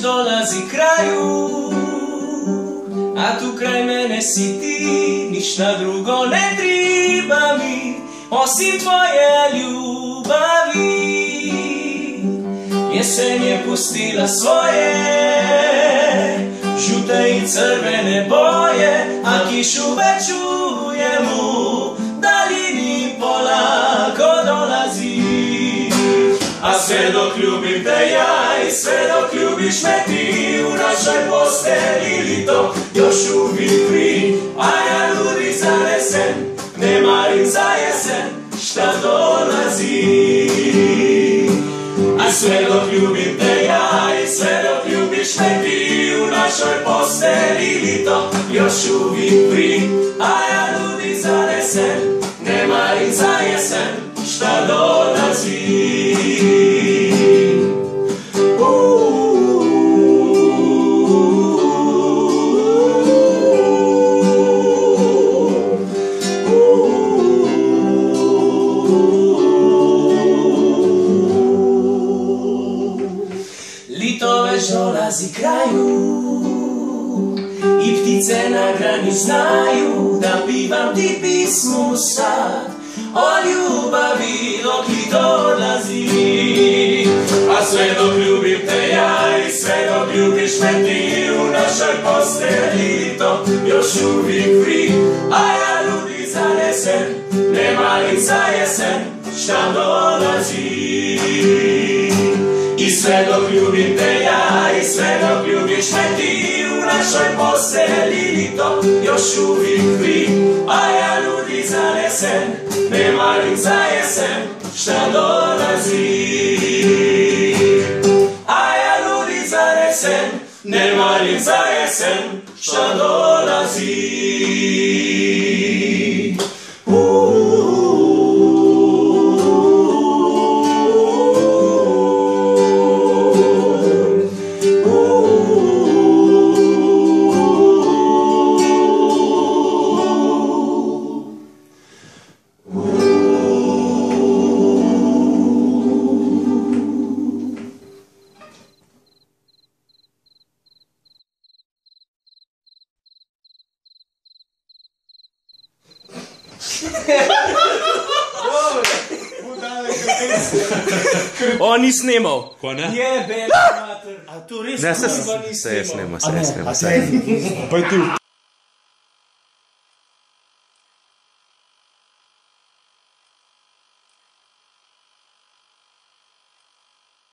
dolazi kraju A tu kraj mene si ti Ništa drugo ne treba mi Osim tvoje ljubavi. Jesen je pustila svoje Žute i crvene boje A kišu već čujem u daljini polako dolazi. A sve dok ljubim te ja sve dok ljubiš me ti U našoj postelji to još uvijek pri A ja ludi za jesen, ne marim za jesen Šta dolazi a sve dok ljubim te ja i sve dok ljubiš me ti U našoj postelji to još uvijek pri već dolazi kraju. I ptice na grani znaju Da pivam ti pismu sad. O ljubavi dok lito odlazi A sve dok ljubim te ja I sve dok ljubiš me ti U našoj postelji to još uvijek vri. A ja ludi za jesen Ne marim za jesen Šta dolazi i sve dok ljubim te ja i sve dok ljubiš me ti U našoj postelji to još uvijek vi A ja ludi za jesen, ne marim za Šta dolazi? A ja ludi za jesen, ne marim za Šta dolazi On ni snimal. Ko ne? Je, bel, mater. A to res? Ne, se je snimal, se je snimal. Pa je ti v